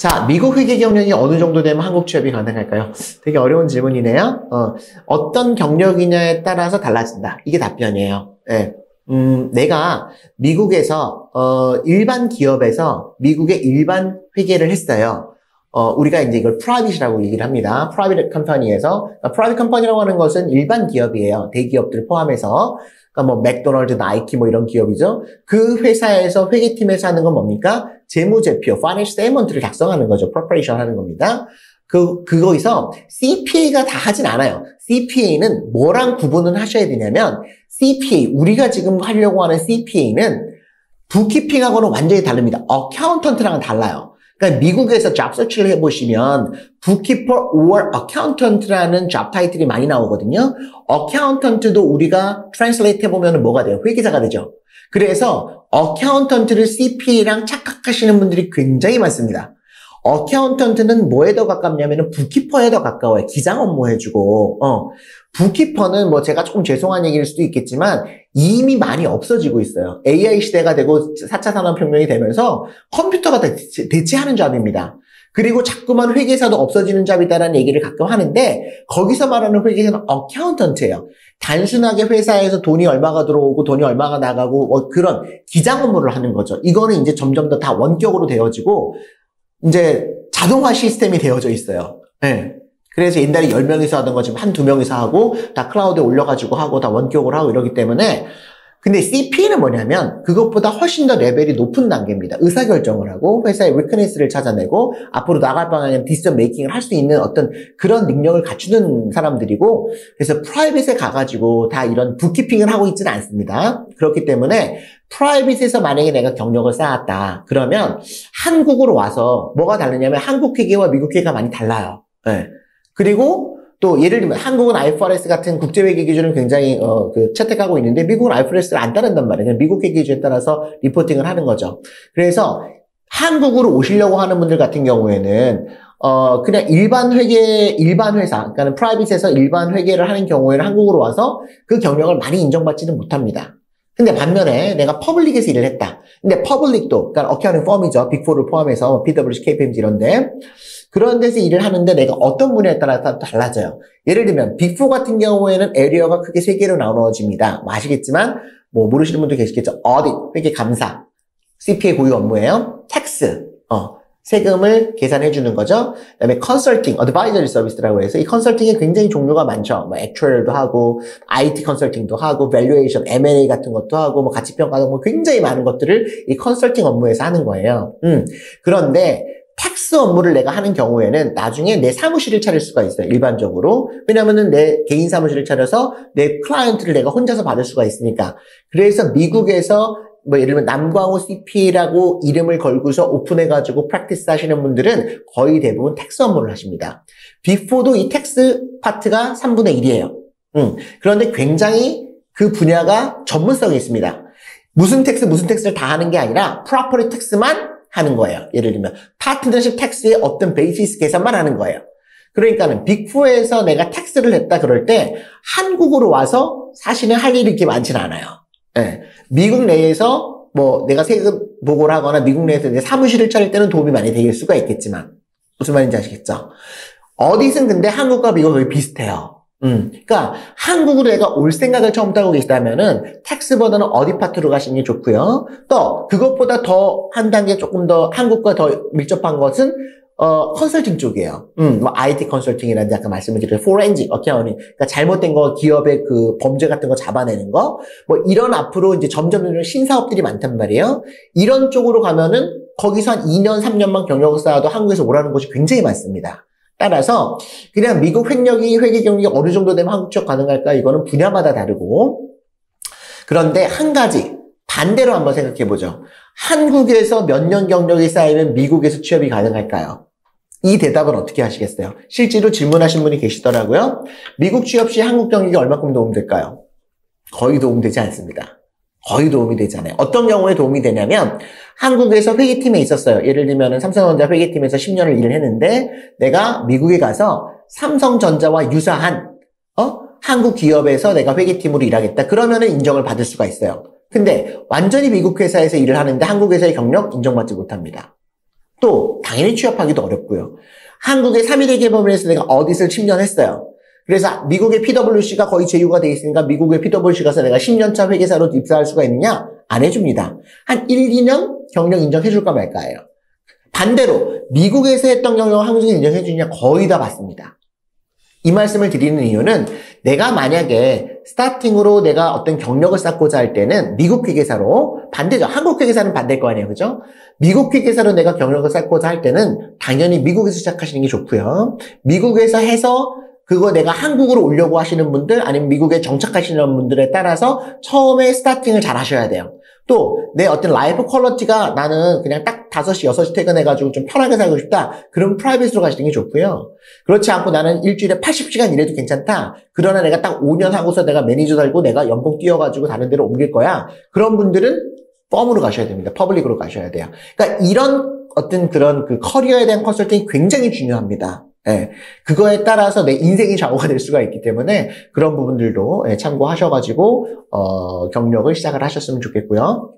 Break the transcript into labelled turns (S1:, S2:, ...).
S1: 자, 미국 회계 경력이 어느 정도 되면 한국 취업이 가능할까요? 되게 어려운 질문이네요. 어, 어떤 경력이냐에 따라서 달라진다. 이게 답변이에요. 예. 음, 내가 미국에서, 어, 일반 기업에서 미국의 일반 회계를 했어요. 어, 우리가 이제 이걸 private이라고 얘기를 합니다. private company에서. private company라고 하는 것은 일반 기업이에요. 대기업들 포함해서. 그러니까 뭐 맥도날드, 나이키 뭐 이런 기업이죠. 그 회사에서 회계팀에서 하는 건 뭡니까? 재무제표, financial statement를 작성하는 거죠. preparation 하는 겁니다. 그, 그거에서 CPA가 다 하진 않아요. CPA는 뭐랑 구분을 하셔야 되냐면 CPA, 우리가 지금 하려고 하는 CPA는 부키핑하고는 완전히 다릅니다. 어카운턴트랑은 달라요. 그러니까 미국에서 잡 서치를 해보시면 bookkeeper or accountant라는 잡 타이틀이 많이 나오거든요. accountant도 우리가 translate 해보면 뭐가 돼요? 회계사가 되죠. 그래서 accountant를 CPA랑 착각하시는 분들이 굉장히 많습니다. 어카운턴트는 뭐에 더 가깝냐면은 부키퍼에 더 가까워요. 기장 업무 해주고, 어. 부키퍼는 뭐 제가 조금 죄송한 얘기일 수도 있겠지만 이미 많이 없어지고 있어요. AI 시대가 되고 4차 산업혁명이 되면서 컴퓨터가 대체, 대체하는 잡입니다. 그리고 자꾸만 회계사도 없어지는 잡이다라는 얘기를 가끔 하는데 거기서 말하는 회계사는 어카운턴트예요. 단순하게 회사에서 돈이 얼마가 들어오고 돈이 얼마가 나가고 뭐 그런 기장 업무를 하는 거죠. 이거는 이제 점점 더 다 원격으로 되어지고 이제 자동화 시스템이 되어져 있어요. 네. 그래서 옛날에 10명이서 하던 거 지금 한 두 명이서 하고 다 클라우드에 올려가지고 하고 다 원격으로 하고 이러기 때문에 근데 CPA는 뭐냐면 그것보다 훨씬 더 레벨이 높은 단계입니다. 의사결정을 하고 회사의 weakness를 찾아내고 앞으로 나갈 방향에 decision making을 할 수 있는 어떤 그런 능력을 갖추는 사람들이고 그래서 private에 가가지고 다 이런 bookkeeping을 하고 있지는 않습니다. 그렇기 때문에 private에서 만약에 내가 경력을 쌓았다. 그러면 한국으로 와서 뭐가 다르냐면 한국 회계와 미국 회계가 많이 달라요. 네. 그리고 또 예를 들면 한국은 IFRS 같은 국제회계 기준을 굉장히 어, 그 채택하고 있는데 미국은 IFRS를 안 따른단 말이에요. 미국 회계 기준에 따라서 reporting을 하는 거죠. 그래서 한국으로 오시려고 하는 분들 같은 경우에는 어 그냥 일반 회계 일반 회사 그러니까 private에서 일반 회계를 하는 경우에는 한국으로 와서 그 경력을 많이 인정받지는 못합니다. 근데 반면에 내가 public에서 일을 했다. 근데 public도 그러니까 accounting firm이죠. Big 4를 포함해서 PwC, KPMG 이런데 그런 데서 일을 하는데 내가 어떤 분야에 따라 달라져요. 예를 들면 Big 4 같은 경우에는 area가 크게 세 개로 나누어집니다. 뭐 아시겠지만 뭐 모르시는 분도 계시겠죠. Audit, 회계 감사, CPA 고유 업무예요. Tax, 어, 세금을 계산해 주는 거죠. 그다음에 컨설팅, advisory service라고 해서 이 컨설팅이 굉장히 종류가 많죠. 뭐 actuarial도 하고 IT 컨설팅도 하고 valuation, M&A 같은 것도 하고 뭐 가치 평가도 뭐 굉장히 많은 것들을 이 컨설팅 업무에서 하는 거예요. 음. 그런데 tax 업무를 내가 하는 경우에는 나중에 내 사무실을 차릴 수가 있어요. 일반적으로. 왜냐면은 내 개인 사무실을 차려서 내 클라이언트를 내가 혼자서 받을 수가 있으니까. 그래서 미국에서 뭐 예를 들면 남광호 CPA라고 이름을 걸고서 오픈해가지고 practice 하시는 분들은 거의 대부분 tax 업무를 하십니다. 비포도 이 텍스 파트가 3분의 1이에요. 음, 그런데 굉장히 그 분야가 전문성이 있습니다. 무슨 tax 무슨 tax를 다 하는 게 아니라 property tax만 하는 거예요. 예를 들면 partnership tax의 어떤 basis 계산만 하는 거예요. 그러니까는 Big 4에서 내가 tax를 했다 그럴 때 한국으로 와서 사실은 할 일이 이렇게 많지는 않아요. 네. 미국 내에서 뭐 내가 세금 보고를 하거나 미국 내에서 내 사무실을 차릴 때는 도움이 많이 될 수가 있겠지만 무슨 말인지 아시겠죠? Audit은 근데 한국과 미국 거의 비슷해요. 음, 그러니까 한국으로 내가 올 생각을 처음부터 하고 계시다면은 tax보다는 audit 파트로 가시는 게 좋고요. 또 그것보다 더 한 단계 조금 더 한국과 더 밀접한 것은 어, 컨설팅 쪽이에요. 음, 뭐, IT 컨설팅이라든지 아까 말씀을 드린 forensic, accounting. 그러니까 잘못된 거, 기업의 그 범죄 같은 거 잡아내는 거. 뭐, 이런 앞으로 이제 점점 신사업들이 많단 말이에요. 이런 쪽으로 가면은 거기서 한 2년, 3년만 경력을 쌓아도 한국에서 오라는 곳이 굉장히 많습니다. 따라서 그냥 미국 횡력이 회계 경력이 어느 정도 되면 한국 취업 가능할까? 이거는 분야마다 다르고. 그런데 한 가지 반대로 한번 생각해 보죠. 한국에서 몇 년 경력이 쌓이면 미국에서 취업이 가능할까요? 이 대답은 어떻게 하시겠어요? 실제로 질문하신 분이 계시더라고요. 미국 취업 시 한국 경력이 얼마큼 도움될까요? 거의 도움되지 않습니다. 거의 도움이 되지 않아요. 어떤 경우에 도움이 되냐면 한국에서 회계팀에 있었어요. 예를 들면 삼성전자 회계팀에서 10년을 일을 했는데 내가 미국에 가서 삼성전자와 유사한 어? 한국 기업에서 내가 회계팀으로 일하겠다. 그러면은 인정을 받을 수가 있어요. 근데 완전히 미국 회사에서 일을 하는데 한국 회사의 경력 인정받지 못합니다. 또 당연히 취업하기도 어렵고요. 한국의 3일의 개발을 해서 내가 어디를 10년 했어요. 그래서 미국의 PwC가 거의 제휴가 돼 있으니까 미국의 PwC 가서 내가 10년차 회계사로 입사할 수가 있느냐? 안 해줍니다. 한 1, 2년 경력 인정해줄까 말까예요. 반대로 미국에서 했던 경력을 한국에서 인정해주느냐? 거의 다 받습니다. 이 말씀을 드리는 이유는 내가 만약에 스타팅으로 내가 어떤 경력을 쌓고자 할 때는 미국 회계사로 반대죠. 한국 회계사는 반대일 거 아니에요. 그죠? 미국 회계사로 내가 경력을 쌓고자 할 때는 당연히 미국에서 시작하시는 게 좋고요. 미국에서 해서 그거 내가 한국으로 오려고 하시는 분들 아니면 미국에 정착하시는 분들에 따라서 처음에 starting을 잘 하셔야 돼요. 또 내 어떤 life quality가 나는 그냥 딱 5시, 6시 퇴근해가지고 좀 편하게 살고 싶다. 그럼 private으로 가시는 게 좋고요. 그렇지 않고 나는 일주일에 80시간 일해도 괜찮다. 그러나 내가 딱 5년 하고서 내가 매니저 달고 내가 연봉 뛰어가지고 다른 데로 옮길 거야. 그런 분들은 firm으로 가셔야 됩니다. public으로 가셔야 돼요. 그러니까 이런 어떤 그런 그 커리어에 대한 컨설팅이 굉장히 중요합니다. 예, 그거에 따라서 내 인생이 좌우가 될 수가 있기 때문에 그런 부분들도 예, 참고하셔가지고 어, 경력을 시작을 하셨으면 좋겠고요.